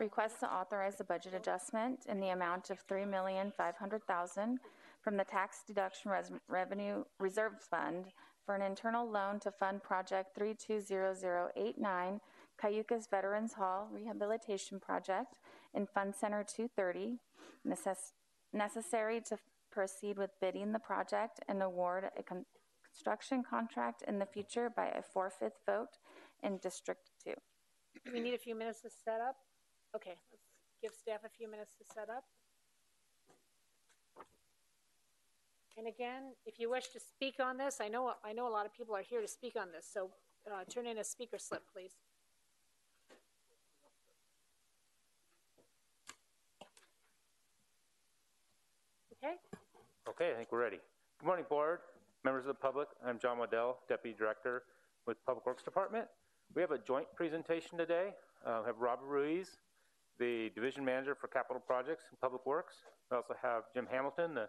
Request to authorize a budget adjustment in the amount of 3,500,000 from the tax deduction res- revenue reserve fund for an internal loan to fund project 320089 Cayucos Veterans Hall Rehabilitation Project in Fund Center 230, necess- necessary to proceed with bidding the project and award a con- construction contract in the future by a four-fifth vote in District 2. We need a few minutes to set up? Okay, let's give staff a few minutes to set up. And again, if you wish to speak on this, I know, I know a lot of people are here to speak on this, so uh, turn in a speaker slip, please. Okay, Okay, I think we're ready. Good morning, Board, members of the public. I'm John Waddell, Deputy Director with Public Works Department. We have a joint presentation today. Uh, have Robert Ruiz, the Division Manager for Capital Projects and Public Works. We also have Jim Hamilton, the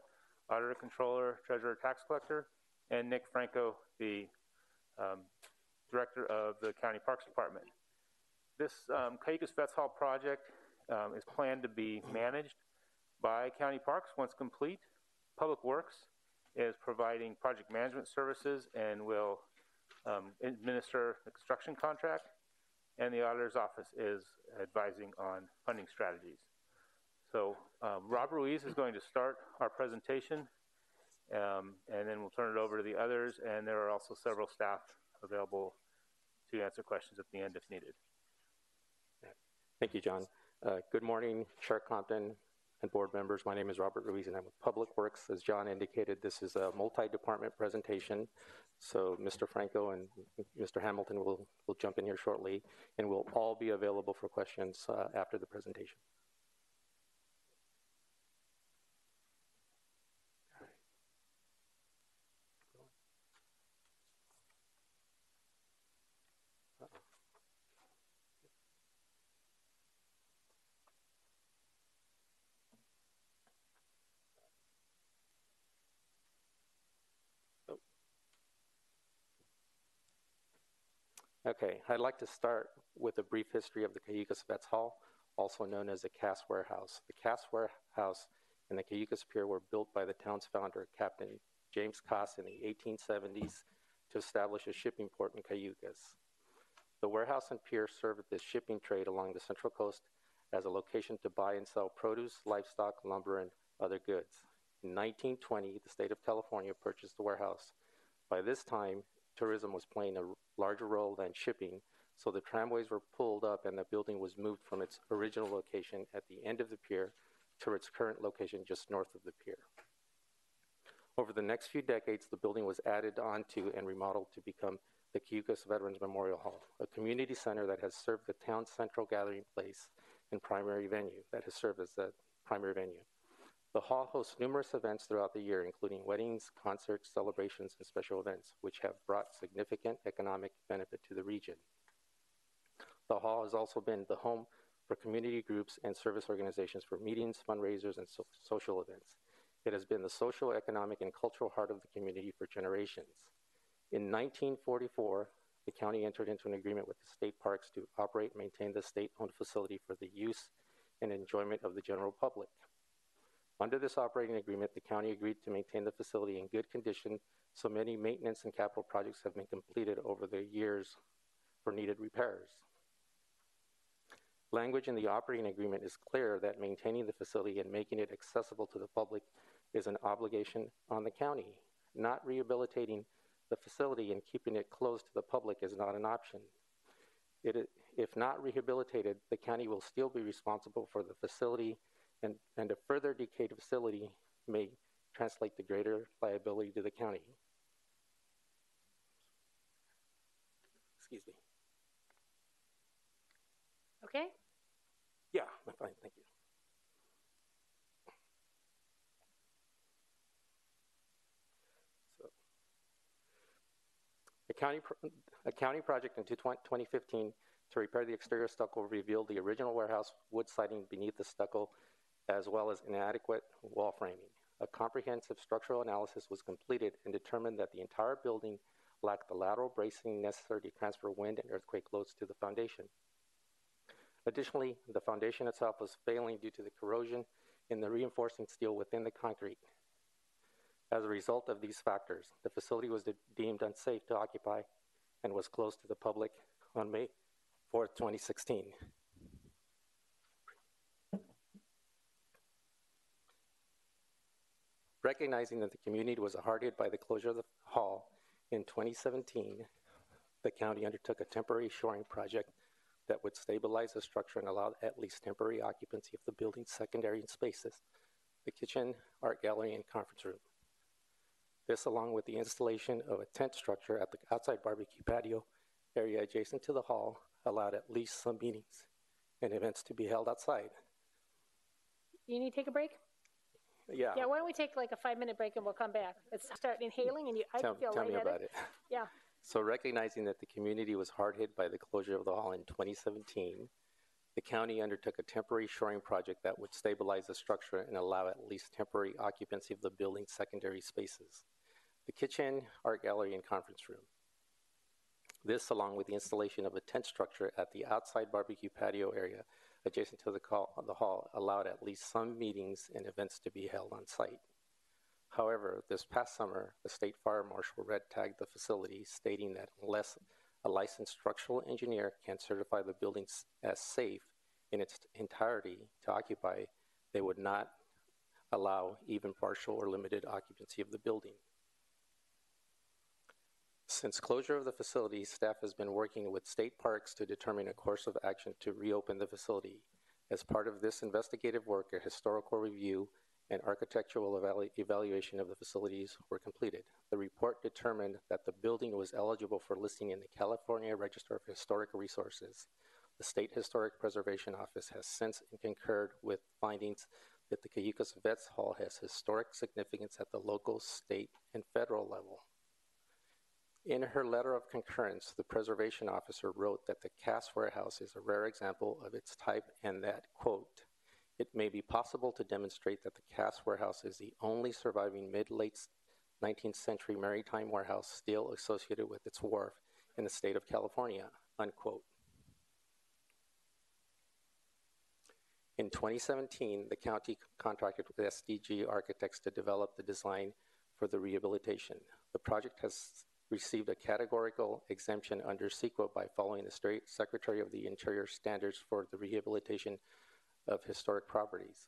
Auditor, Controller, Treasurer, Tax Collector, and Nick Franco, the um, Director of the County Parks Department. This um, Cayucos Vets Hall project um, is planned to be managed by County Parks once complete. Public Works is providing project management services and will um, administer the construction contract, and the auditor's office is advising on funding strategies. So um, Rob Ruiz is going to start our presentation, um, and then we'll turn it over to the others, and there are also several staff available to answer questions at the end if needed. Thank you, John. Uh, good morning, Chair Compton and board members. My name is Robert Ruiz, and I'm with Public Works. As John indicated, this is a multi-department presentation. So Mr. Franco and Mr. Hamilton will, will jump in here shortly, and we'll all be available for questions uh, after the presentation. Okay, I'd like to start with a brief history of the Cayucos Vets Hall, also known as the Cass Warehouse. The Cass Warehouse and the Cayucos Pier were built by the town's founder, Captain James Cass, in the 1870s to establish a shipping port in Cayucos. The warehouse and pier served the shipping trade along the Central Coast as a location to buy and sell produce, livestock, lumber, and other goods. In 1920, the state of California purchased the warehouse. By this time, tourism was playing a larger role than shipping, so the tramways were pulled up and the building was moved from its original location at the end of the pier to its current location just north of the pier. Over the next few decades, the building was added onto and remodeled to become the Cayucos Veterans Memorial Hall, a community center that has served the town's central gathering place and primary venue, that has served as the primary venue. The hall hosts numerous events throughout the year, including weddings, concerts, celebrations, and special events, which have brought significant economic benefit to the region. The hall has also been the home for community groups and service organizations for meetings, fundraisers, and so- social events. It has been the social, economic, and cultural heart of the community for generations. In 1944, the county entered into an agreement with the state parks to operate and maintain the state owned facility for the use and enjoyment of the general public. Under this operating agreement, the county agreed to maintain the facility in good condition, so many maintenance and capital projects have been completed over the years for needed repairs. Language in the operating agreement is clear that maintaining the facility and making it accessible to the public is an obligation on the county. Not rehabilitating the facility and keeping it closed to the public is not an option. It, if not rehabilitated, the county will still be responsible for the facility, and, and a further decayed facility may translate to greater liability to the county. Excuse me. okay? Yeah, I'm fine, thank you. So, a county, a county project in 2015 to repair the exterior stucco revealed the original warehouse wood siding beneath the stucco, as well as inadequate wall framing. A comprehensive structural analysis was completed and determined that the entire building lacked the lateral bracing necessary to transfer wind and earthquake loads to the foundation. Additionally, the foundation itself was failing due to the corrosion in the reinforcing steel within the concrete. As a result of these factors, the facility was de- deemed unsafe to occupy and was closed to the public on May 4, 2016. Recognizing that the community was hard hit by the closure of the hall in 2017, the county undertook a temporary shoring project that would stabilize the structure and allow at least temporary occupancy of the building's secondary spaces, the kitchen, art gallery, and conference room. This, along with the installation of a tent structure at the outside barbecue patio area adjacent to the hall, allowed at least some meetings and events to be held outside. You need to take a break? Yeah, Yeah, why don't we take like a five-minute break and we'll come back? Let's start inhaling and you, I tell, feel tell me about it. Yeah, So, recognizing that the community was hard hit by the closure of the hall in 2017, the county undertook a temporary shoring project that would stabilize the structure and allow at least temporary occupancy of the building's secondary spaces the kitchen, art gallery, and conference room. This, along with the installation of a tent structure at the outside barbecue patio area adjacent to the, call, the hall, allowed at least some meetings and events to be held on site. However, this past summer, the state fire marshal red tagged the facility, stating that unless a licensed structural engineer can certify the building as safe in its entirety to occupy, they would not allow even partial or limited occupancy of the building. Since closure of the facility, staff has been working with state parks to determine a course of action to reopen the facility. As part of this investigative work, a historical review and architectural evalu- evaluation of the facilities were completed. The report determined that the building was eligible for listing in the California Register of Historic Resources. The State Historic Preservation Office has since concurred with findings that the Cayucos Vets Hall has historic significance at the local, state, and federal level. In her letter of concurrence, the preservation officer wrote that the Cass Warehouse is a rare example of its type and that, quote, it may be possible to demonstrate that the Cass Warehouse is the only surviving mid late 19th century maritime warehouse still associated with its wharf in the state of California, unquote. In 2017, the county contracted with SDG Architects to develop the design for the rehabilitation. The project has received a categorical exemption under CEQA by following the State Secretary of the Interior standards for the rehabilitation of historic properties.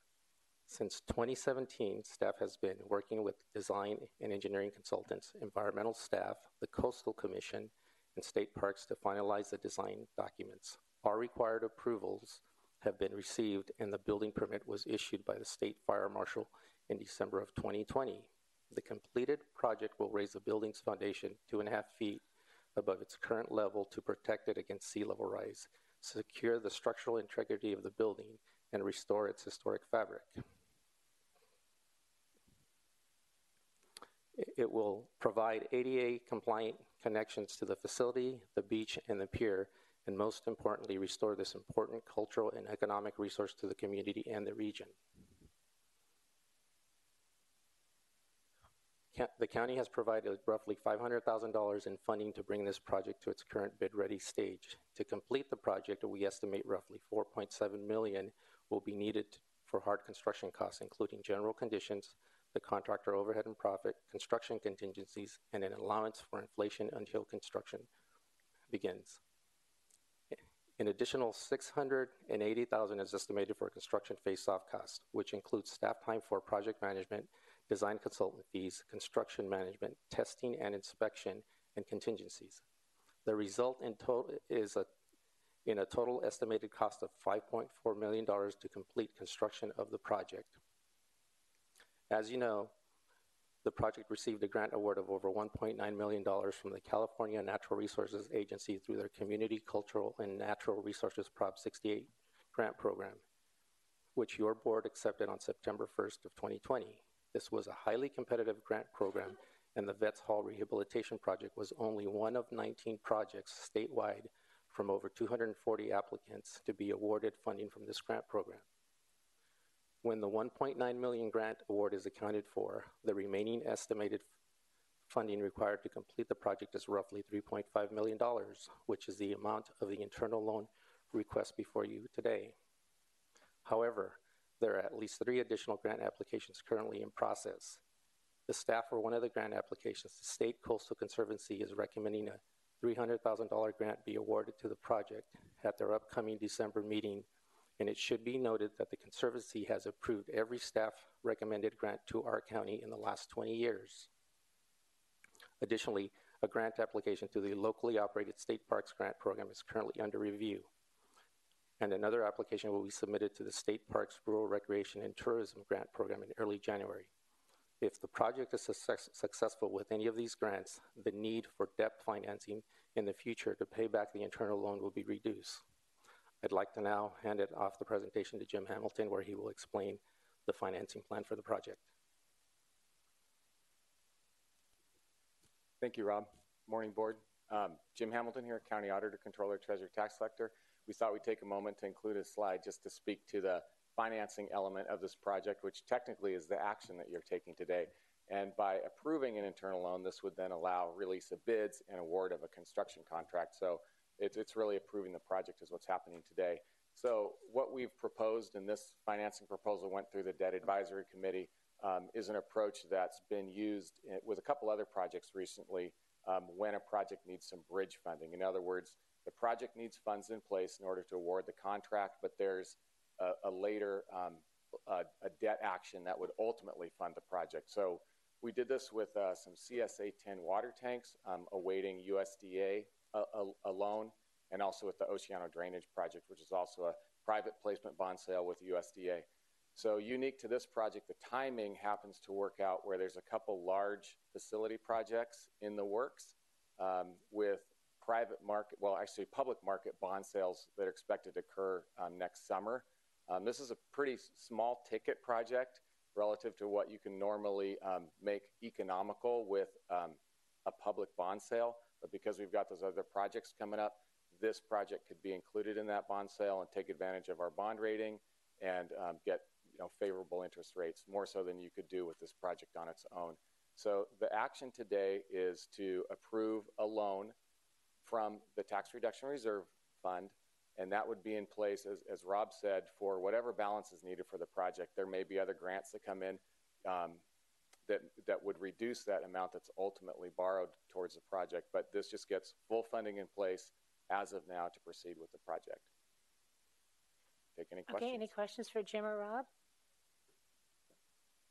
Since 2017, staff has been working with design and engineering consultants, environmental staff, the Coastal Commission, and state parks to finalize the design documents. All required approvals have been received, and the building permit was issued by the state fire marshal in December of 2020. The completed project will raise the building's foundation two and a half feet above its current level to protect it against sea level rise, secure the structural integrity of the building, and restore its historic fabric. It- will provide ADA compliant connections to the facility, the beach, and the pier, and most importantly, restore this important cultural and economic resource to the community and the region. The county has provided roughly $500,000 in funding to bring this project to its current bid-ready stage. To complete the project, we estimate roughly 4.7 million will be needed for hard construction costs, including general conditions, the contractor overhead and profit, construction contingencies, and an allowance for inflation until construction begins. An additional 680,000 is estimated for construction face-off costs, which includes staff time for project management, design consultant fees, construction management, testing and inspection, and contingencies. The result in total is a in a total estimated cost of $5.4 million to complete construction of the project. As you know, the project received a grant award of over $1.9 million from the California Natural Resources Agency through their Community Cultural and Natural Resources Prop 68 grant program, which your board accepted on September 1st of 2020. This was a highly competitive grant program, and the Vets Hall Rehabilitation Project was only one of 19 projects statewide from over 240 applicants to be awarded funding from this grant program. When the 1.9 million grant award is accounted for, the remaining estimated funding required to complete the project is roughly $3.5 million, which is the amount of the internal loan request before you today. However, there are at least three additional grant applications currently in process. The staff for one of the grant applications, the State Coastal Conservancy, is recommending a $300,000 grant be awarded to the project at their upcoming December meeting, and it should be noted that the Conservancy has approved every staff recommended grant to our county in the last 20 years. Additionally, a grant application to the locally operated state parks grant program is currently under review. And another application will be submitted to the State Parks Rural Recreation and Tourism Grant Program in early January. If the project is success- successful with any of these grants, the need for debt financing in the future to pay back the internal loan will be reduced. I'd like to now hand it off the presentation to Jim Hamilton, where he will explain the financing plan for the project. Thank you, Rob. Morning, Board. Um, Jim Hamilton here, County Auditor, Controller, Treasurer, Tax Collector. We thought we'd take a moment to include a slide just to speak to the financing element of this project, which technically is the action that you're taking today. And by approving an internal loan, this would then allow release of bids and award of a construction contract. So it's, it's really approving the project is what's happening today. So what we've proposed, and this financing proposal went through the Debt Advisory Committee, um, is an approach that's been used with a couple other projects recently um, when a project needs some bridge funding. In other words, the project needs funds in place in order to award the contract, but there's a, a later um, a, a, debt action that would ultimately fund the project. So we did this with uh, some CSA 10 water tanks um, awaiting USDA a, a, loan, and also with the Oceano Drainage Project, which is also a private placement bond sale with USDA. So unique to this project, the timing happens to work out where there's a couple large facility projects in the works um, with private market, well, actually public market bond sales that are expected to occur um, next summer. Um, this is a pretty small ticket project relative to what you can normally um, make economical with um, a public bond sale. But because we've got those other projects coming up, this project could be included in that bond sale and take advantage of our bond rating and um, get you know, favorable interest rates, more so than you could do with this project on its own. So the action today is to approve a loan from the Tax Reduction Reserve Fund and that would be in place, as, as Rob said, for whatever balance is needed for the project. There may be other grants that come in um, that, that would reduce that amount that's ultimately borrowed towards the project, but this just gets full funding in place as of now to proceed with the project. Take any questions? Okay, any questions for Jim or Rob?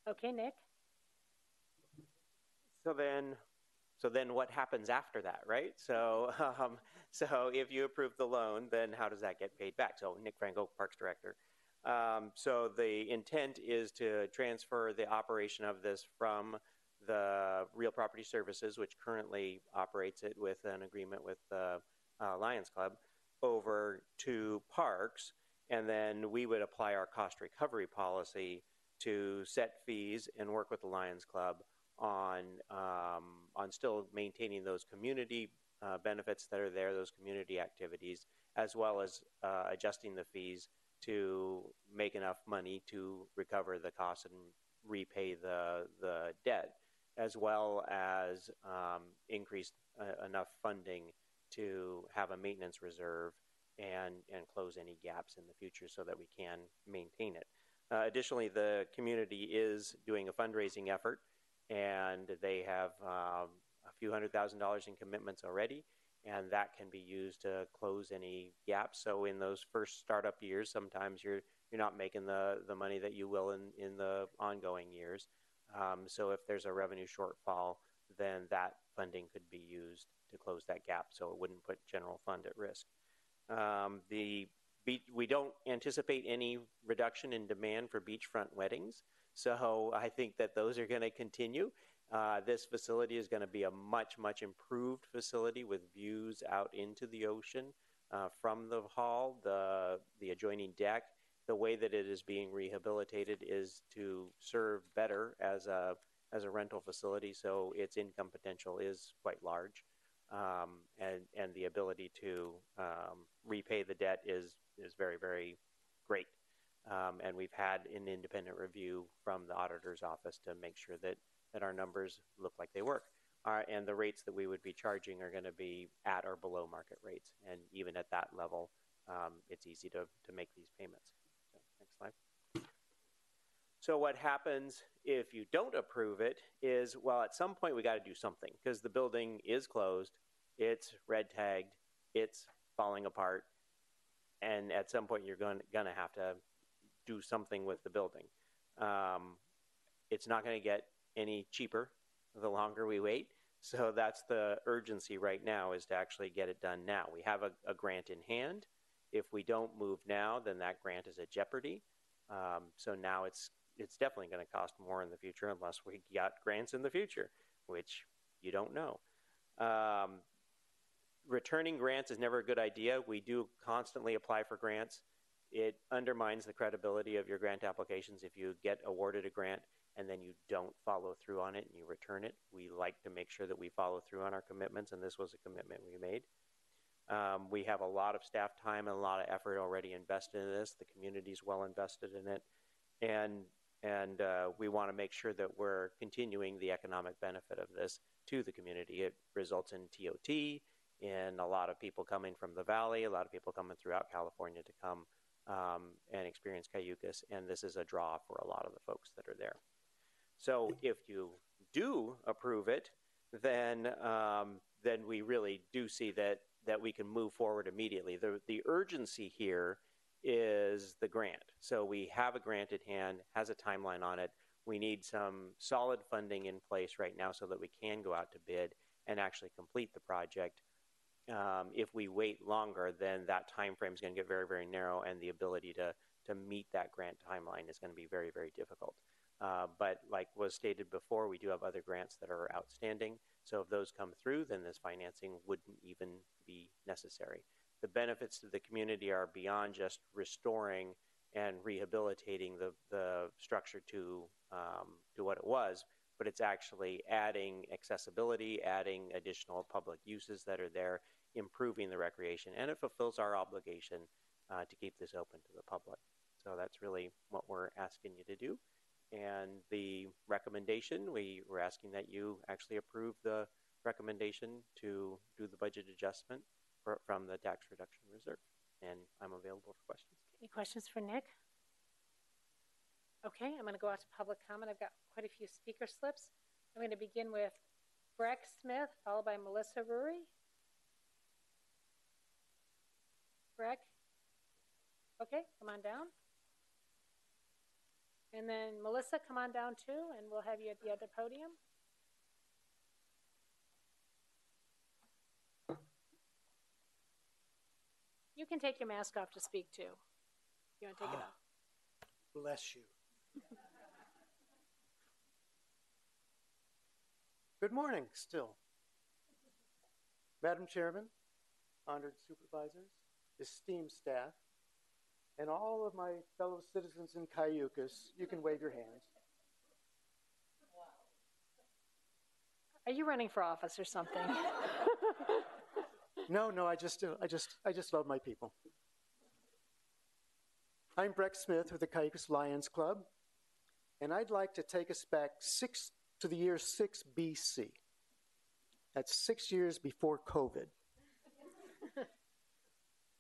Okay, Nick? So then, so then what happens after that, right? So, um, so if you approve the loan, then how does that get paid back? So Nick Franco, Parks Director. Um, so the intent is to transfer the operation of this from the Real Property Services, which currently operates it with an agreement with the uh, Lions Club, over to Parks, and then we would apply our cost recovery policy to set fees and work with the Lions Club on um, on still maintaining those community uh, benefits that are there, those community activities, as well as uh, adjusting the fees to make enough money to recover the costs and repay the the debt, as well as um, increase uh, enough funding to have a maintenance reserve and and close any gaps in the future so that we can maintain it. Uh, additionally, the community is doing a fundraising effort and they have um, a few hundred thousand dollars in commitments already, and that can be used to close any gaps. So in those first startup years, sometimes you're you're not making the the money that you will in in the ongoing years. Um, so if there's a revenue shortfall, then that funding could be used to close that gap, so it wouldn't put general fund at risk. Um, the we don't anticipate any reduction in demand for beachfront weddings. So I think that those are going to continue. Uh, this facility is going to be a much, much improved facility with views out into the ocean uh, from the hall, the, the adjoining deck. The way that it is being rehabilitated is to serve better as a, as a rental facility, so its income potential is quite large. Um, and, and the ability to um, repay the debt is, is very, very great. Um, and we've had an independent review from the auditor's office to make sure that, that our numbers look like they work. Uh, and the rates that we would be charging are going to be at or below market rates. And even at that level, um, it's easy to, to make these payments. So, next slide. So what happens if you don't approve it is, well, at some point we got to do something because the building is closed, it's red tagged, it's falling apart, and at some point you're going going to have to do something with the building. Um, it's not going to get any cheaper the longer we wait. So that's the urgency right now is to actually get it done now. We have a, a grant in hand. If we don't move now, then that grant is at jeopardy. Um, so now it's it's definitely going to cost more in the future unless we got grants in the future, which you don't know. Um, returning grants is never a good idea. We do constantly apply for grants. It undermines the credibility of your grant applications if you get awarded a grant and then you don't follow through on it and you return it. We like to make sure that we follow through on our commitments, and this was a commitment we made. Um, we have a lot of staff time and a lot of effort already invested in this. The community is well invested in it, and and uh, we want to make sure that we're continuing the economic benefit of this to the community. It results in TOT, in a lot of people coming from the valley, a lot of people coming throughout California to come um, and experience Cayucos, and this is a draw for a lot of the folks that are there. So if you do approve it, then um, then we really do see that that we can move forward immediately. The the urgency here is the grant. So we have a grant at hand, has a timeline on it. We need some solid funding in place right now so that we can go out to bid and actually complete the project. Um, if we wait longer, then that time frame is going to get very, very narrow, and the ability to to meet that grant timeline is going to be very, very difficult. Uh, but like was stated before, we do have other grants that are outstanding. So if those come through, then this financing wouldn't even be necessary the benefits to the community are beyond just restoring and rehabilitating the, the structure to, um, to what it was, but it's actually adding accessibility, adding additional public uses that are there, improving the recreation, and it fulfills our obligation uh, to keep this open to the public. So that's really what we're asking you to do. And the recommendation, we were asking that you actually approve the recommendation to do the budget adjustment for, from the tax reduction reserve. And I'm available for questions. Any questions for Nick? Okay, I'm going to go out to public comment. I've got quite a few speaker slips. I'm going to begin with Breck Smith, followed by Melissa Rury. Breck? Okay, come on down. And then Melissa, come on down too, and we'll have you at the other podium. You can take your mask off to speak too. You want to take it ah, off? Bless you. Good morning, still. Madam Chairman, honored supervisors, esteemed staff, and all of my fellow citizens in Cayucos, you can wave your hands. Are you running for office or something? No, no, I just, uh, I just, I just love my people. I'm Breck Smith with the Cayucos Lions Club, and I'd like to take us back six to the year 6 BC. That's six years before COVID.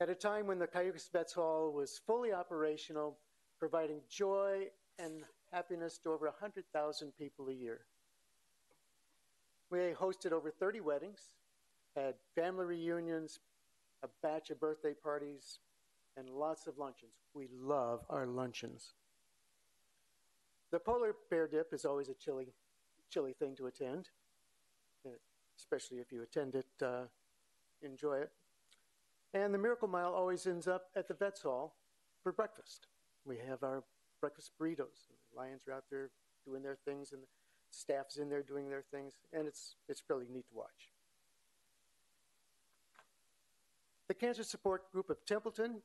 At a time when the Cayucos Vets Hall was fully operational, providing joy and happiness to over 100,000 people a year. We hosted over 30 weddings, had family reunions, a batch of birthday parties, and lots of luncheons. We love our luncheons. The polar bear dip is always a chilly, chilly thing to attend, especially if you attend it, uh, enjoy it. And the Miracle Mile always ends up at the Vets Hall for breakfast. We have our breakfast burritos. The lions are out there doing their things, and the staff's in there doing their things, and it's it's really neat to watch. The Cancer Support Group of Templeton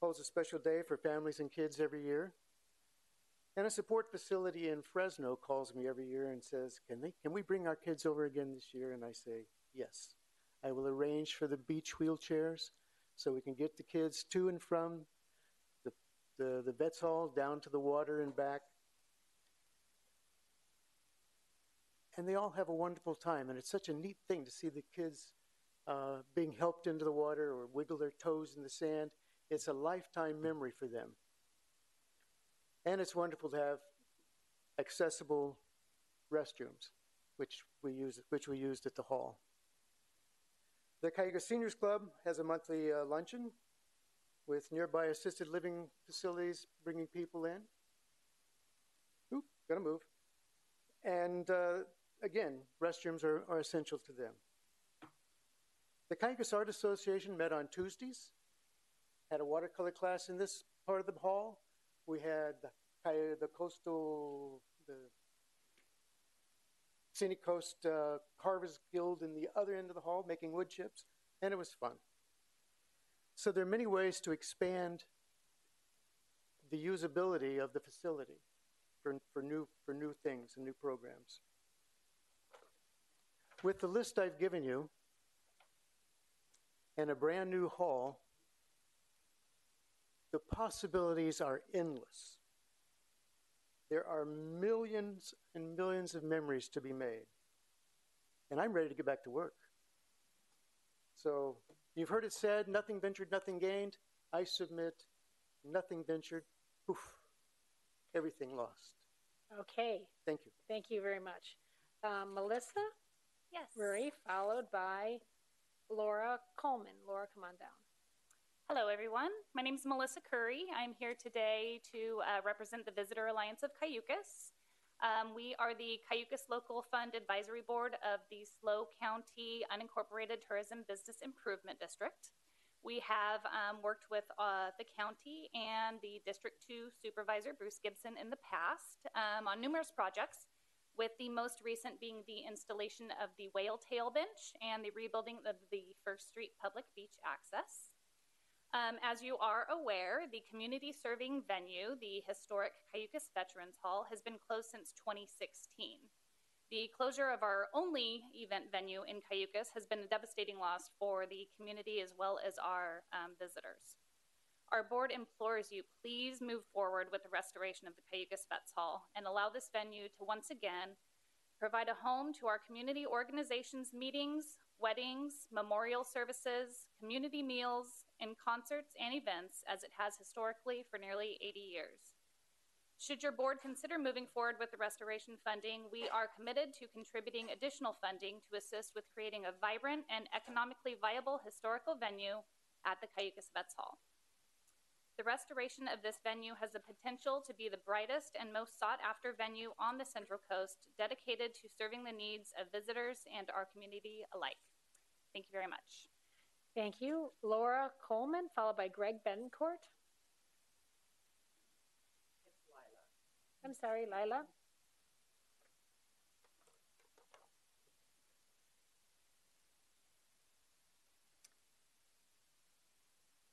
holds a special day for families and kids every year. And a support facility in Fresno calls me every year and says, can, they, can we bring our kids over again this year? And I say, Yes. I will arrange for the beach wheelchairs so we can get the kids to and from the, the, the Vets Hall down to the water and back. And they all have a wonderful time. And it's such a neat thing to see the kids uh, being helped into the water or wiggle their toes in the sand. It's a lifetime memory for them. And it's wonderful to have accessible restrooms, which we use, which we used at the hall. The Cayucos Seniors Club has a monthly uh, luncheon with nearby assisted living facilities bringing people in. Oop, gonna move. And uh, again, restrooms are, are essential to them. The Cayucos Art Association met on Tuesdays, had a watercolor class in this part of the hall. We had the, the coastal, the Scenic Coast uh, Carvers Guild in the other end of the hall making wood chips, and it was fun. So there are many ways to expand the usability of the facility for, for, new, for new things and new programs. With the list I've given you and a brand new hall, the possibilities are endless. There are millions and millions of memories to be made. And I'm ready to get back to work. So you've heard it said nothing ventured, nothing gained. I submit nothing ventured, poof, everything lost. Okay, Thank you. thank you very much. Um, Melissa Yes. Murray, followed by Laura Coleman. Laura, come on down. Hello, everyone. My name is Melissa Curry. I'm here today to uh, represent the Visitor Alliance of Cayucos. Um, we are the Cayucos Local Fund Advisory Board of the SLO County Unincorporated Tourism Business Improvement District. We have um, worked with uh, the county and the District 2 Supervisor, Bruce Gibson, in the past um, on numerous projects, with the most recent being the installation of the whale tail bench and the rebuilding of the First Street public beach access. Um, as you are aware, the community serving venue, the historic Cayucos Veterans Hall, has been closed since 2016. The closure of our only event venue in Cayucos has been a devastating loss for the community as well as our um, visitors. Our board implores you please move forward with the restoration of the Cayucos Vets Hall and allow this venue to once again provide a home to our community organizations' meetings, weddings, memorial services, community meals, and concerts and events as it has historically for nearly 80 years. Should your board consider moving forward with the restoration funding, we are committed to contributing additional funding to assist with creating a vibrant and economically viable historical venue at the Cayucos Vets Hall. The restoration of this venue has the potential to be the brightest and most sought after venue on the Central Coast, dedicated to serving the needs of visitors and our community alike. Thank you very much. Thank you. Laura Coleman, followed by Greg Betancourt. I'm sorry, Lila.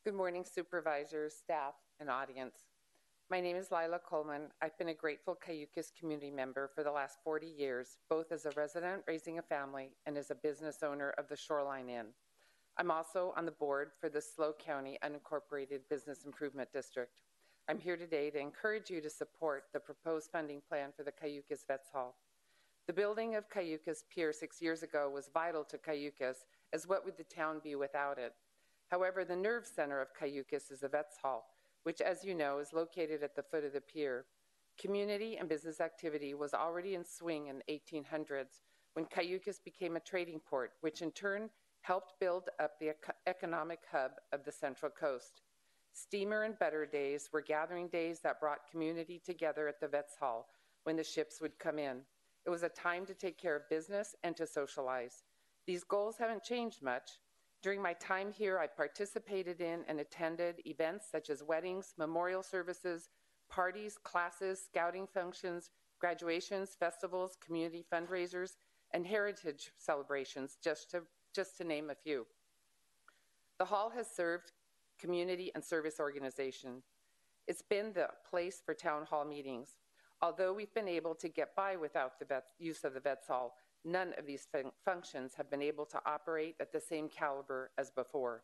Good morning, supervisors, staff, and audience. My name is Lila Coleman. I've been a grateful Cayucos community member for the last 40 years, both as a resident raising a family and as a business owner of the Shoreline Inn. I'm also on the board for the SLO County Unincorporated Business Improvement District. I'm here today to encourage you to support the proposed funding plan for the Cayucos Vets Hall. The building of Cayucos Pier six years ago was vital to Cayucos, as what would the town be without it? However, the nerve center of Cayucos is the Vets Hall, which, as you know, is located at the foot of the pier. Community and business activity was already in swing in the 1800s when Cayucos became a trading port, which in turn helped build up the economic hub of the Central Coast. Steamer and better days were gathering days that brought community together at the Vets Hall when the ships would come in. It was a time to take care of business and to socialize. These goals haven't changed much, during my time here, I participated in and attended events such as weddings, memorial services, parties, classes, scouting functions, graduations, festivals, community fundraisers, and heritage celebrations, just to, just to name a few. The hall has served community and service organization. It's been the place for town hall meetings. Although we've been able to get by without the vet, use of the Vets Hall, none of these fun- functions have been able to operate at the same caliber as before.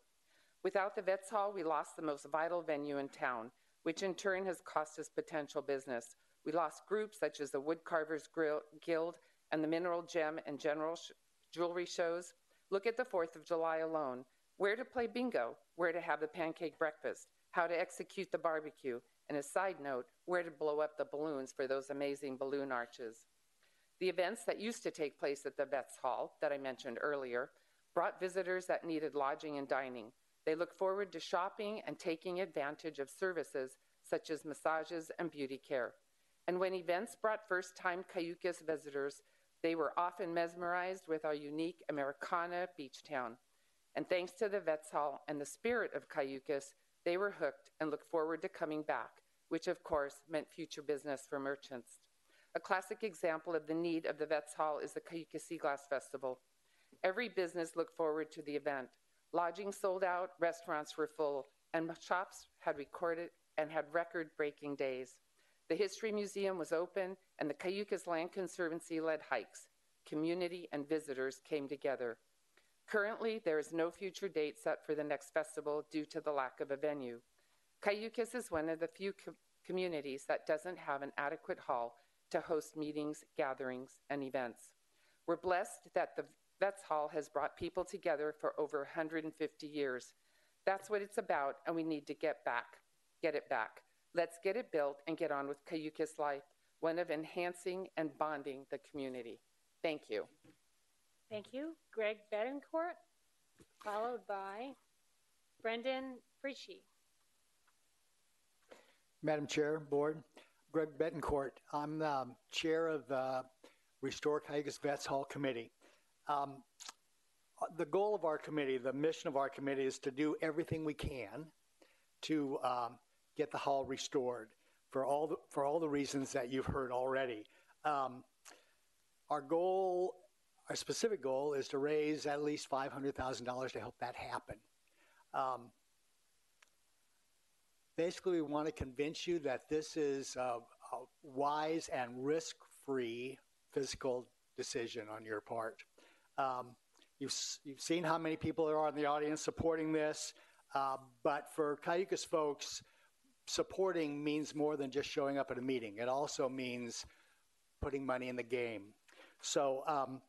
Without the Vets Hall, we lost the most vital venue in town, which in turn has cost us potential business. We lost groups such as the Woodcarvers Grill- Guild and the Mineral Gem and General sh- Jewelry Shows. Look at the 4th of July alone. Where to play bingo, where to have the pancake breakfast, how to execute the barbecue, and a side note, where to blow up the balloons for those amazing balloon arches. The events that used to take place at the Vets Hall that I mentioned earlier brought visitors that needed lodging and dining. They look forward to shopping and taking advantage of services such as massages and beauty care. And when events brought first time Cayucos visitors, they were often mesmerized with our unique Americana beach town. And thanks to the Vets Hall and the spirit of Cayucos, they were hooked and looked forward to coming back, which of course meant future business for merchants. A classic example of the need of the Vets Hall is the Cayucos Sea Glass Festival. Every business looked forward to the event. Lodging sold out, restaurants were full, and shops had recorded and had record breaking days. The History Museum was open, and the Cayucos Land Conservancy led hikes. Community and visitors came together. Currently, there is no future date set for the next festival due to the lack of a venue. Cayucos is one of the few co- communities that doesn't have an adequate hall to host meetings, gatherings, and events. We're blessed that the Vets Hall has brought people together for over 150 years. That's what it's about, and we need to get back, get it back. Let's get it built and get on with Cayucos life, one of enhancing and bonding the community. Thank you. Thank you. Greg Betancourt, followed by Brendan Frischie. Madam Chair, Board, Greg Betancourt. I'm the um, chair of the Restore Cayucos Vets Hall Committee. Um, the goal of our committee, the mission of our committee is to do everything we can to um, get the hall restored for all the, for all the reasons that you've heard already. Um, our goal, our specific goal, is to raise at least $500,000 to help that happen. Um, basically, we want to convince you that this is a, a wise and risk free physical decision on your part. Um, you've, you've seen how many people there are in the audience supporting this, uh, but for Cayucos folks, supporting means more than just showing up at a meeting. It also means putting money in the game. So um,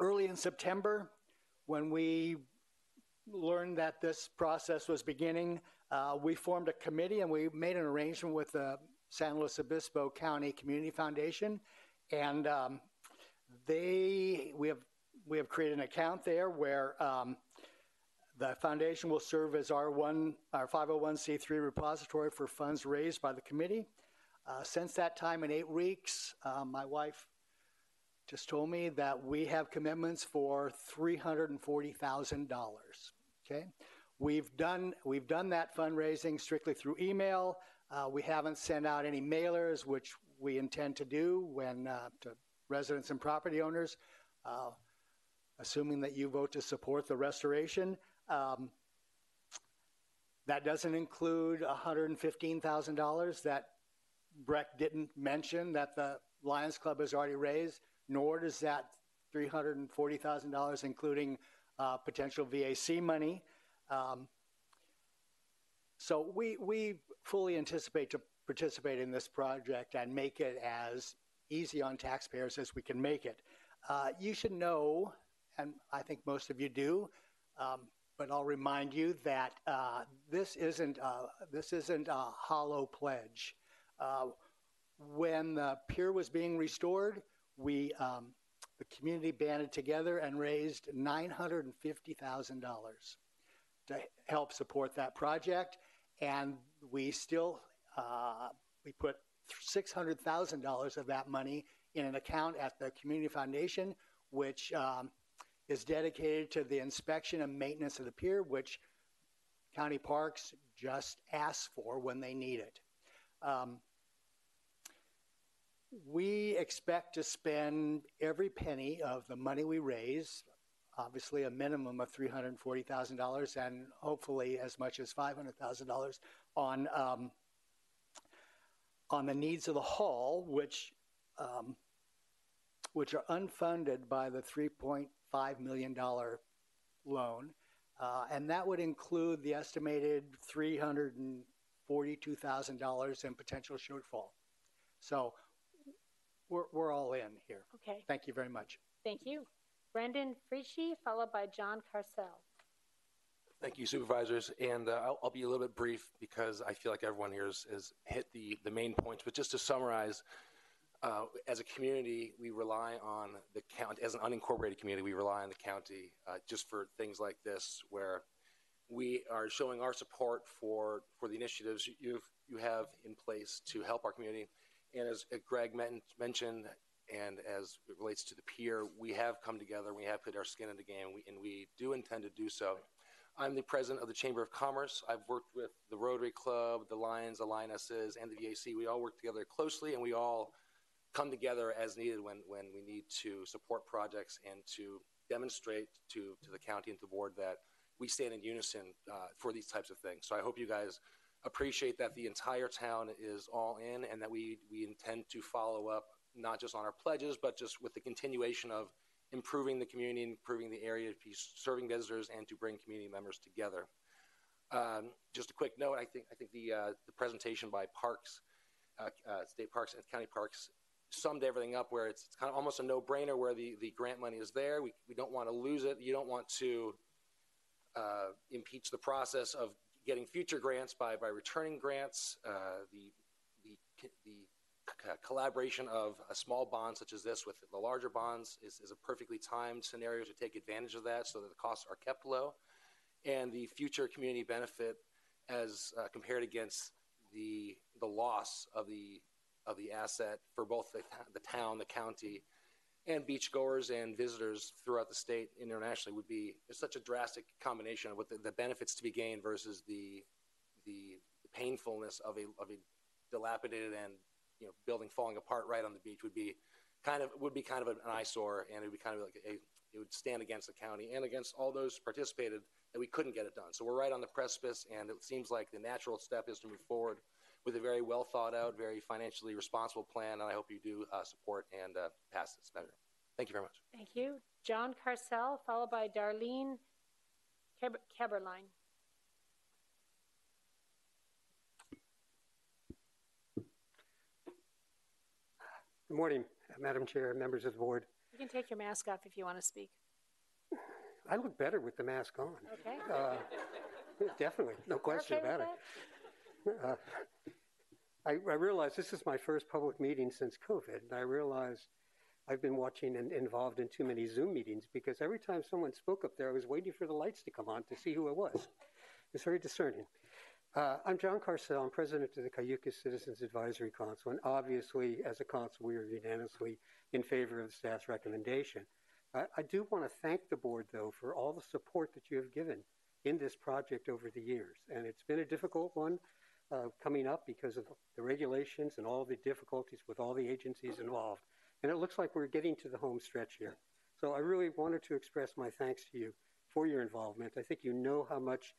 early in September, when we learned that this process was beginning, uh, we formed a committee and we made an arrangement with the San Luis Obispo County Community Foundation, and um, they we have we have created an account there where um, the foundation will serve as our one our 501c3 repository for funds raised by the committee. Uh, since that time, in eight weeks, uh, my wife just told me that we have commitments for $340,000. Okay, we've done we've done that fundraising strictly through email. Uh, we haven't sent out any mailers, which we intend to do when uh, to residents and property owners, uh, assuming that you vote to support the restoration. Um, that doesn't include $115,000 that Breck didn't mention that the Lions Club has already raised nor does that $340,000 including uh, potential VAC money. Um, so we, we fully anticipate to participate in this project and make it as easy on taxpayers as we can make it. Uh, you should know, and I think most of you do, um, but I'll remind you that uh, this isn't uh, this isn't a hollow pledge. Uh, when the pier was being restored, we um, the community banded together and raised $950,000 to help support that project, and we still uh, we put $600,000 of that money in an account at the community foundation, which um, is dedicated to the inspection and maintenance of the pier, which county parks just asks for when they need it. Um, we expect to spend every penny of the money we raise, obviously a minimum of $340,000 and hopefully as much as $500,000 on um, on the needs of the hall, which um, which are unfunded by the 3.5 million dollar loan, uh, and that would include the estimated $342,000 in potential shortfall. So we're, we're all in here. Okay, Thank you very much. thank you. Brendan Frischie, followed by John Carcel. Thank you, supervisors. And uh, I'll, I'll, be a little bit brief because I feel like everyone here has, has hit the, the main points. But just to summarize, uh, as a community, we rely on the county, as an unincorporated community, we rely on the county uh, just for things like this, where we are showing our support for, for the initiatives you you have in place to help our community. And as Greg mentioned, and as it relates to the pier, we have come together, we have put our skin in the game, and we, and we do intend to do so. I'm the president of the Chamber of Commerce. I've worked with the Rotary Club, the Lions, the Lionesses, and the VAC. We all work together closely, and we all come together as needed when, when we need to support projects and to demonstrate to, to the county and to the board that we stand in unison uh, for these types of things. So I hope you guys appreciate that the entire town is all in and that we, we intend to follow up not just on our pledges, but just with the continuation of improving the community, improving the area to be serving visitors and to bring community members together. Um, just a quick note, I think I think the uh, the presentation by Parks, uh, uh, State Parks and County Parks summed everything up where it's, it's kind of almost a no-brainer where the, the grant money is there. We, we don't want to lose it. You don't want to uh, impeach the process of getting future grants by, by returning grants. Uh, the, the, the collaboration of a small bond such as this with the larger bonds is, is a perfectly timed scenario to take advantage of that so that the costs are kept low. And the future community benefit as uh, compared against the, the loss of the of the asset for both the, the town, the county, and beachgoers and visitors throughout the state internationally would be such a drastic combination of what the, the benefits to be gained versus the, the painfulness of a of a dilapidated and you know building falling apart right on the beach would be kind of would be kind of an eyesore and it would be kind of like a, it would stand against the county and against all those participated that we couldn't get it done. So we're right on the precipice, and it seems like the natural step is to move forward with a very well thought out, very financially responsible plan, and I hope you do uh, support and uh, pass this measure. Thank you very much. Thank you. John Carcel, followed by Darlene Keberline. Good morning, Madam Chair, members of the board. You can take your mask off if you want to speak. I look better with the mask on. Okay. Uh, definitely, no question okay about it. Uh, I, I realize this is my first public meeting since COVID, and I realize I've been watching and involved in too many Zoom meetings because every time someone spoke up there, I was waiting for the lights to come on to see who it was. It's very discerning. Uh, I'm John Carcel. I'm president of the Cayucos Citizens Advisory Council, and obviously, as a council, we are unanimously in favor of the staff's recommendation. I, I do want to thank the board, though, for all the support that you have given in this project over the years, and it's been a difficult one uh, coming up because of the regulations and all the difficulties with all the agencies involved. And it looks like we're getting to the home stretch here. So I really wanted to express my thanks to you for your involvement. I think you know how much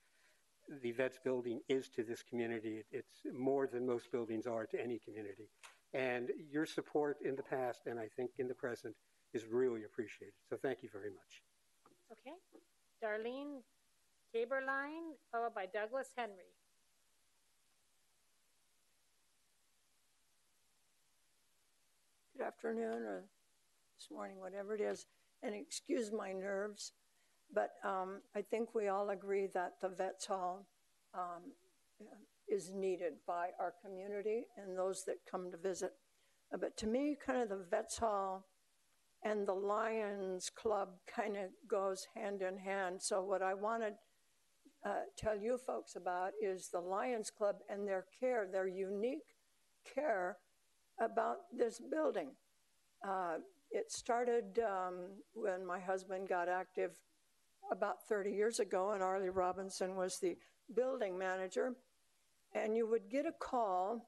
the VETS building is to this community. It's more than most buildings are to any community. And your support in the past and I think in the present is really appreciated. So thank you very much. Okay. Darlene Taberline, followed by Douglas Henry. Afternoon or this morning, whatever it is, and excuse my nerves, but um, I think we all agree that the Vets Hall um, is needed by our community and those that come to visit. Uh, but to me, kind of the Vets Hall and the Lions Club kind of goes hand in hand. So what I want to uh, tell you folks about is the Lions Club and their care, their unique care about this building. Uh, it started um, when my husband got active about 30 years ago, and Arlie Robinson was the building manager. And you would get a call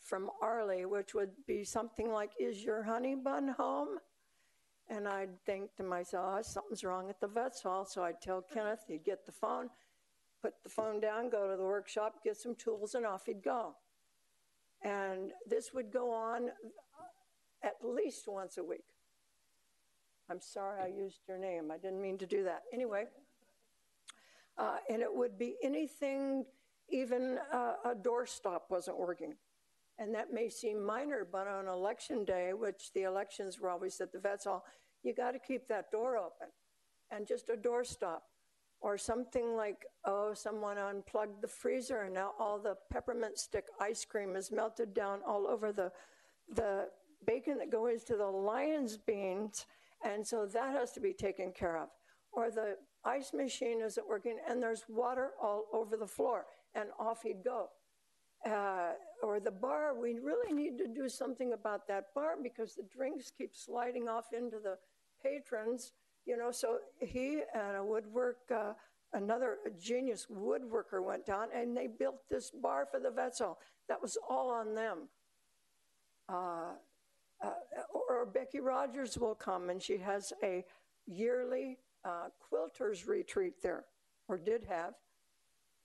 from Arlie, which would be something like, Is your honey bun home? And I'd think to myself, oh, something's wrong at the vet's hall. So I'd tell Kenneth, he'd get the phone, put the phone down, go to the workshop, get some tools, and off he'd go. And this would go on at least once a week. I'm sorry I used your name. I didn't mean to do that. Anyway, uh, and it would be anything, even uh, a doorstop wasn't working. And that may seem minor, but on election day, which the elections were always at the Vets Hall, you got to keep that door open and just a doorstop or something like oh someone unplugged the freezer and now all the peppermint stick ice cream is melted down all over the the bacon that goes into the lion's beans and so that has to be taken care of or the ice machine isn't working and there's water all over the floor and off he'd go uh, or the bar we really need to do something about that bar because the drinks keep sliding off into the patrons you know, so he and a woodwork, uh, another genius woodworker went down and they built this bar for the hall. That was all on them. Uh, or Becky Rogers will come and she has a yearly uh, quilters retreat there, or did have.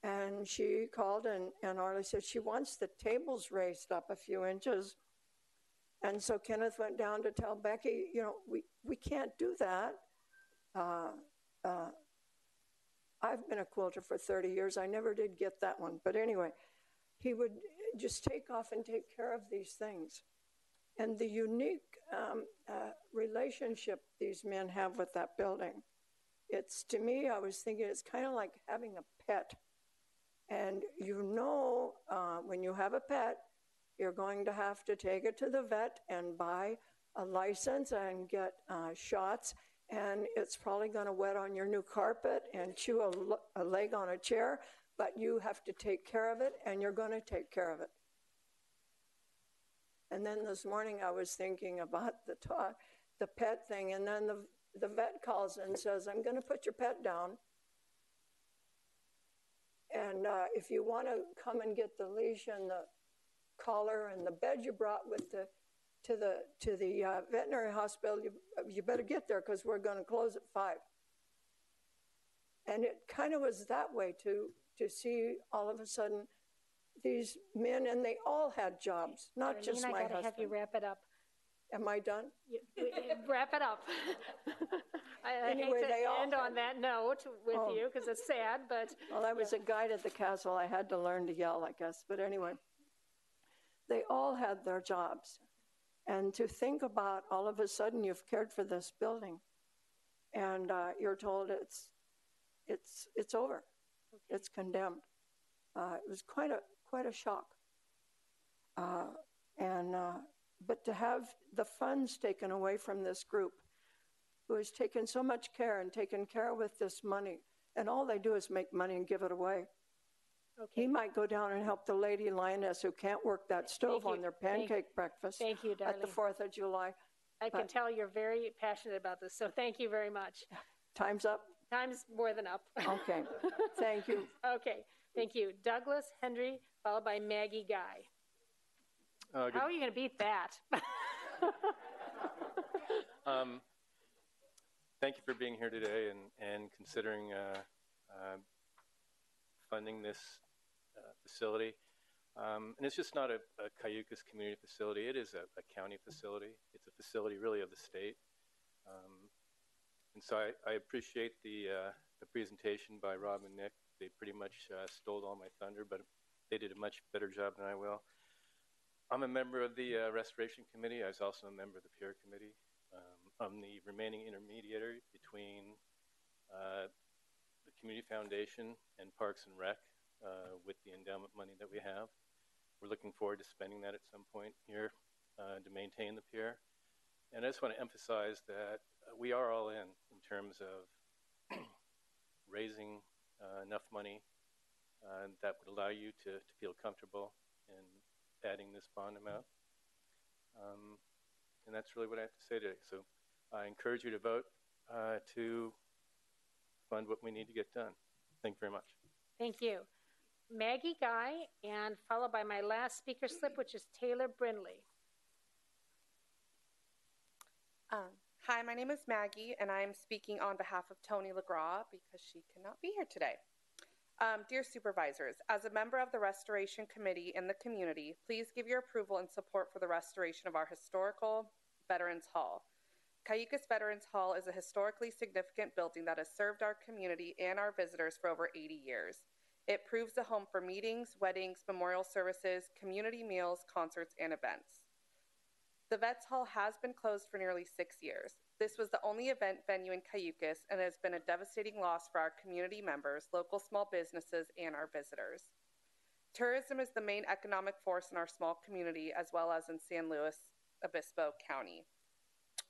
And she called and, and Arlie said she wants the tables raised up a few inches. And so Kenneth went down to tell Becky, you know, we, we can't do that. Uh, uh, I've been a quilter for 30 years. I never did get that one. But anyway, he would just take off and take care of these things. And the unique um, uh, relationship these men have with that building. It's to me, I was thinking it's kind of like having a pet. And you know, uh, when you have a pet, you're going to have to take it to the vet and buy a license and get uh, shots and it's probably going to wet on your new carpet and chew a, a, leg on a chair, but you have to take care of it and you're going to take care of it. And then this morning I was thinking about the talk, the pet thing, and then the, the vet calls and says, I'm going to put your pet down. And uh, if you want to come and get the leash and the collar and the bed you brought with the to the to the uh, veterinary hospital, you, you better get there because we're going to close at five. And it kind of was that way to to see all of a sudden these men, and they all had jobs, not just my I gotta husband. have you wrap it up. Am I done? You, wrap it up. I, Anyway, I hate they to all end on that note with Oh. you because it's sad, but Well, I was a guide at the castle. I had to learn to yell, I guess. But anyway, they all had their jobs. And to think about all of a sudden you've cared for this building and uh, you're told it's, it's, it's over, it's condemned. Uh, it was quite a, quite a shock. Uh, and, uh, but to have the funds taken away from this group who has taken so much care and taken care with this money, and all they do is make money and give it away. He might go down and help the lady lioness who can't work that stove on their Thank- pancake breakfast thank you, at the. Fourth of July. I can tell you're very passionate about this. So thank you very much. Time's up. Time's more than up. Okay. Thank you. okay. Thank you. Douglas Hendry, followed by Maggie Guy. Uh, How are you going to beat that? Um, thank you for being here today and, and considering uh, uh, funding this uh, facility. Um, and it's just not a, a Cayucos community facility, it is a, a county facility. It's a facility really of the state. Um, and so I, I appreciate the, uh, the presentation by Rob and Nick. They pretty much uh, stole all my thunder, but they did a much better job than I will. I'm a member of the uh, Restoration Committee. I was also a member of the Pier Committee. Um, I'm the remaining intermediary between uh, the Community Foundation and Parks and Rec uh, with the endowment money that we have. We're looking forward to spending that at some point here uh, to maintain the pier. And I just want to emphasize that uh, we are all in in terms of raising uh, enough money uh, that would allow you to, to feel comfortable in adding this bond amount. Um, and that's really what I have to say today. So I encourage you to vote uh, to fund what we need to get done. Thank you very much. Thank you. Maggie Guy, and followed by my last speaker slip, which is Taylor Brindley. Um, hi, my name is Maggie, and I'm speaking on behalf of Tony LaGraw because she cannot be here today. Um, dear supervisors, as a member of the Restoration Committee in the community, please give your approval and support for the restoration of our historical Veterans Hall. Cayucos Veterans Hall is a historically significant building that has served our community and our visitors for over 80 years. It proves a home for meetings, weddings, memorial services, community meals, concerts, and events. The Vets Hall has been closed for nearly six years. This was the only event venue in Cayucos and has been a devastating loss for our community members, local small businesses, and our visitors. Tourism is the main economic force in our small community as well as in San Luis Obispo County.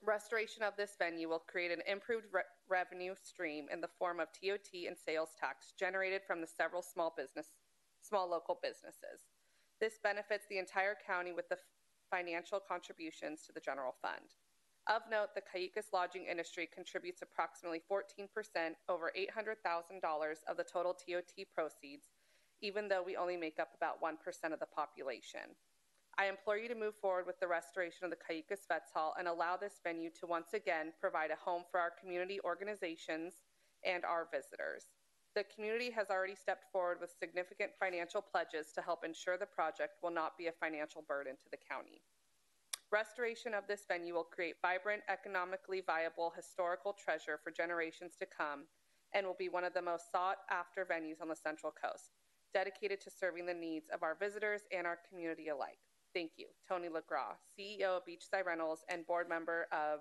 Restoration of this venue will create an improved re- revenue stream in the form of TOT and sales tax generated from the several small business, small local businesses. This benefits the entire county with the financial contributions to the general fund. Of note, the Cayucos lodging industry contributes approximately 14%, over $800,000 of the total TOT proceeds, even though we only make up about 1% of the population. I implore you to move forward with the restoration of the Cayucos Vets Hall and allow this venue to once again provide a home for our community organizations and our visitors. The community has already stepped forward with significant financial pledges to help ensure the project will not be a financial burden to the county. Restoration of this venue will create vibrant, economically viable historical treasure for generations to come and will be one of the most sought after venues on the Central Coast, dedicated to serving the needs of our visitors and our community alike. Thank you. Tony LaGraw, CEO of Beachside Rentals and board member of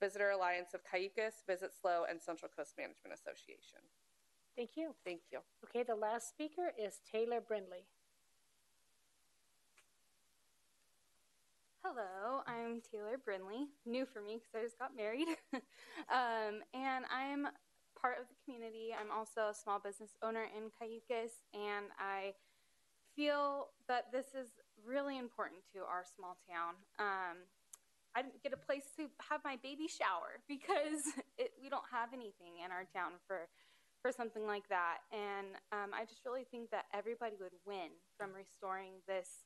Visitor Alliance of Cayucos, Visit SLO, and Central Coast Management Association. Thank you. Thank you. Okay, the last speaker is Taylor Brindley. Hello, I'm Taylor Brinley, New for me because I just got married. um, and I'm part of the community. I'm also a small business owner in Cayucos, and I feel that this is really important to our small town. Um, I didn't get a place to have my baby shower because it, we don't have anything in our town for for something like that. And um, I just really think that everybody would win from restoring this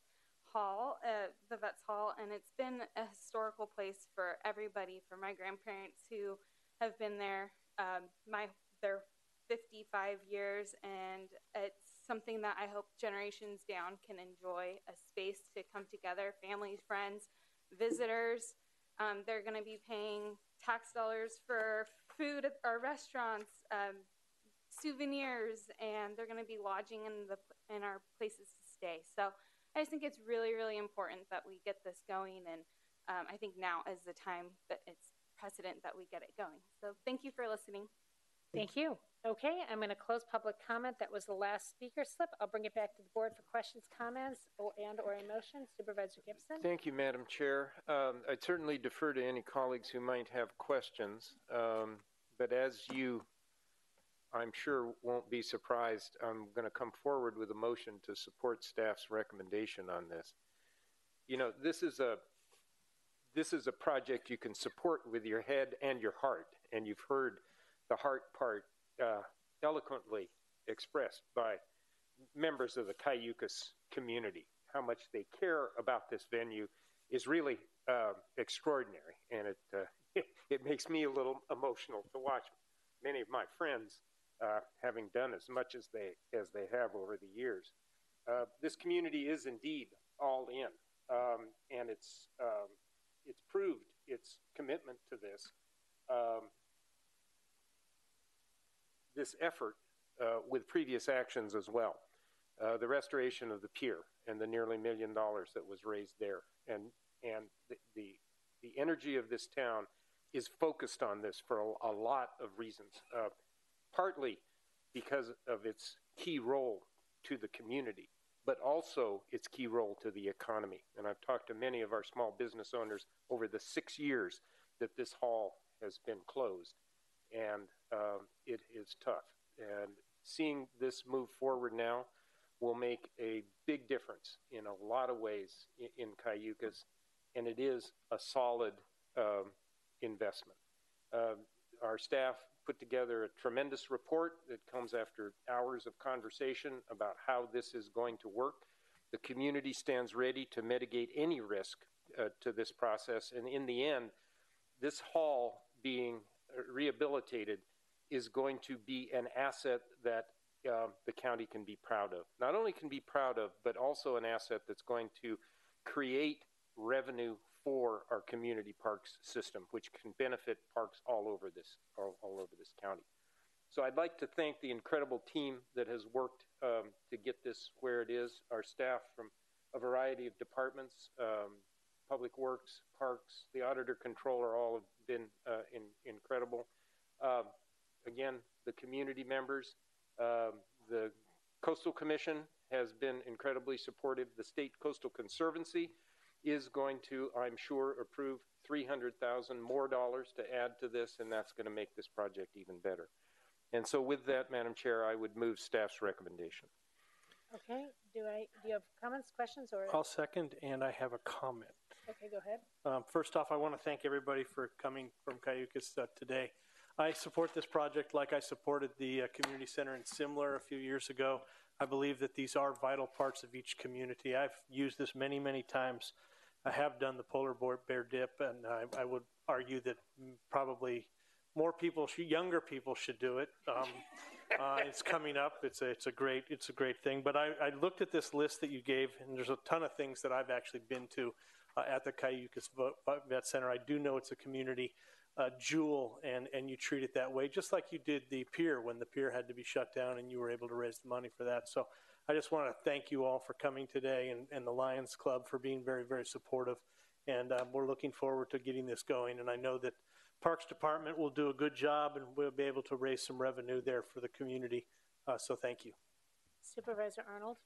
hall, uh, the Vets Hall, and it's been a historical place for everybody, for my grandparents who have been there. Um, my they're 55 years, and it's something that I hope generations down can enjoy a space to come together, families, friends, visitors. Um, they're going to be paying tax dollars for food at our restaurants, um, souvenirs, and they're going to be lodging in the in our places to stay. So I just think it's really, really important that we get this going, and um, I think now is the time that it's precedent that we get it going. So thank you for listening. Thank you. Okay, I'm going to close public comment. That was the last speaker slip. I'll bring it back to the board for questions, comments, or, and or emotions. Supervisor Gibson. Thank you, Madam Chair. Um, I'd certainly defer to any colleagues who might have questions. Um, but as you I'm sure won't be surprised. I'm going to come forward with a motion to support staff's recommendation on this. You know, this is a this is a project you can support with your head and your heart, and you've heard the heart part uh, eloquently expressed by members of the Cayucos community. How much they care about this venue is really uh, extraordinary, and it, uh, it makes me a little emotional to watch many of my friends uh, having done as much as they as they have over the years. Uh, this community is indeed all in, um, and it's um, it's proved its commitment to this um, this effort uh, with previous actions as well. Uh, the restoration of the pier and the nearly million dollars that was raised there, and and the, the the energy of this town is focused on this for a, a lot of reasons. Uh, partly because of its key role to the community, but also its key role to the economy. And I've talked to many of our small business owners over the six years that this hall has been closed, and um, it is tough. And seeing this move forward now will make a big difference in a lot of ways in, in Cayucos, and it is a solid um, investment. Uh, our staff put together a tremendous report that comes after hours of conversation about how this is going to work. The community stands ready to mitigate any risk uh, to this process. And in the end, this hall being rehabilitated is going to be an asset that uh, the county can be proud of. Not only can be proud of, but also an asset that's going to create revenue for our community parks system, which can benefit parks all over this all, all over this county. So I'd like to thank the incredible team that has worked um, to get this where it is. Our staff from a variety of departments, um, Public Works, Parks, the Auditor Controller, all have been uh, in, incredible. Um, again, the community members, um, the Coastal Commission has been incredibly supportive. The State Coastal Conservancy is going to, I'm sure, approve 300,000 more dollars to add to this, and that's going to make this project even better. And so with that, Madam Chair, I would move staff's recommendation. Okay, do I, do you have comments, questions, or? I'll second, and I have a comment. Okay, go ahead. Um, first off, I want to thank everybody for coming from Cayucos uh, today. I support this project like I supported the uh, community center in Simmler a few years ago. I believe that these are vital parts of each community. I've used this many, many times. I have done the polar bear dip, and I, I would argue that probably more people, should, younger people, should do it. Um, uh, it's coming up. It's a, it's a great, it's a great thing. But I, I looked at this list that you gave, and there's a ton of things that I've actually been to uh, at the Cayucos Vet Center. I do know it's a community uh, jewel, and and you treat it that way, just like you did the pier when the pier had to be shut down, and you were able to raise the money for that. So I just want to thank you all for coming today, and, and the Lions Club for being very, very supportive. And um, we're looking forward to getting this going. And I know that Parks Department will do a good job, and we'll be able to raise some revenue there for the community. Uh, so thank you. Supervisor Arnold?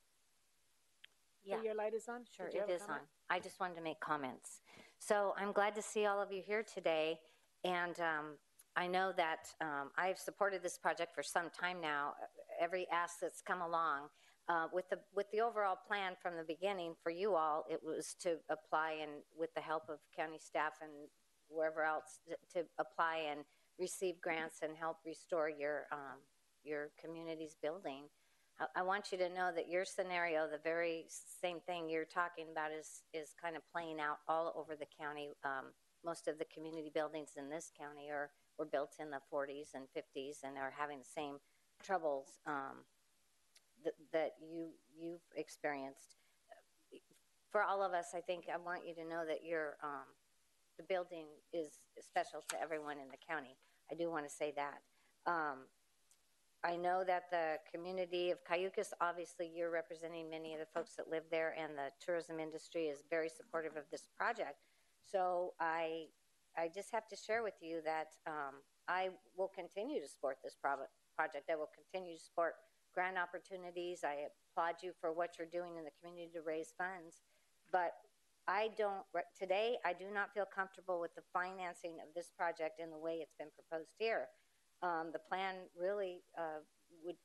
Yeah. Your light is on? Sure, Did you it have a is on. I just wanted to make comments. So I'm glad to see all of you here today. And um, I know that um, I've supported this project for some time now. Every ask that's come along, uh, with the with the overall plan from the beginning for you all, it was to apply and with the help of county staff and wherever else to, to apply and receive grants and help restore your um, your community's building. I, want you to know that your scenario, the very same thing you're talking about, is is kind of playing out all over the county. Um, most of the community buildings in this county are were built in the 40s and 50s and are having the same troubles um, th- that you you've experienced. For all of us, I think I want you to know that your um, the building is special to everyone in the county. I do want to say that. Um, I know that the community of Cayucos, obviously, you're representing many of the folks that live there, and the tourism industry is very supportive of this project. So I, I just have to share with you that um, I will continue to support this pro- project. I will continue to support grant opportunities. I applaud you for what you're doing in the community to raise funds. But I don't, today, I do not feel comfortable with the financing of this project in the way it's been proposed here. Um, the plan really uh, would,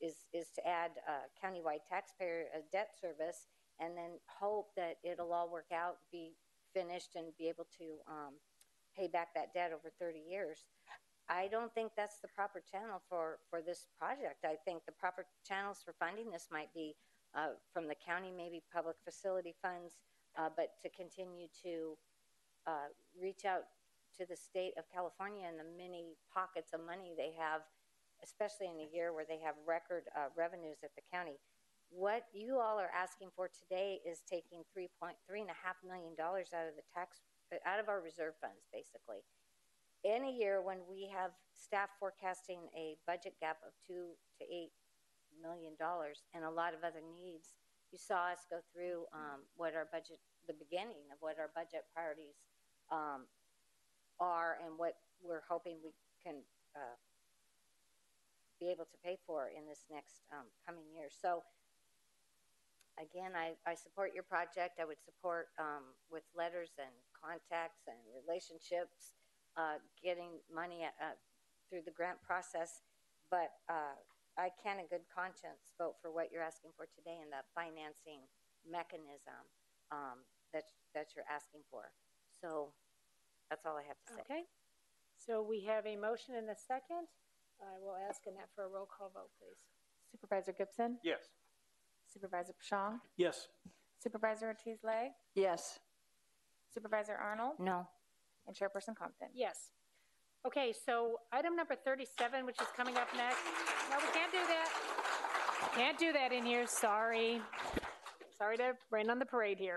is, is to add uh, countywide taxpayer debt service and then hope that it'll all work out, be finished, and be able to um, pay back that debt over 30 years. I don't think that's the proper channel for, for this project. I think the proper channels for funding this might be uh, from the county, maybe public facility funds, uh, but to continue to uh, reach out to the state of California and the many pockets of money they have, especially in a year where they have record uh, revenues at the county. What you all are asking for today is taking three point three and a half million dollars out of the tax, out of our reserve funds, basically. In a year when we have staff forecasting a budget gap of two to eight million dollars and a lot of other needs, you saw us go through um, what our budget, the beginning of what our budget priorities um, are and what we're hoping we can uh, be able to pay for in this next um, coming year. So, again, I, I support your project. I would support um, with letters and contacts and relationships uh, getting money uh, through the grant process. But uh, I can, in good conscience, vote for what you're asking for today and the financing mechanism um, that that you're asking for. So that's all I have to say. Okay. So we have a motion and a second. I will ask Annette for a roll call vote, please. Supervisor Gibson? Yes. Supervisor Peschong? Yes. Supervisor Ortiz-Legg? Yes. Supervisor Arnold? No. And Chairperson Compton? Yes. Okay, so item number 37, which is coming up next. No, we can't do that. Can't do that in here. Sorry. Sorry to rain on the parade here.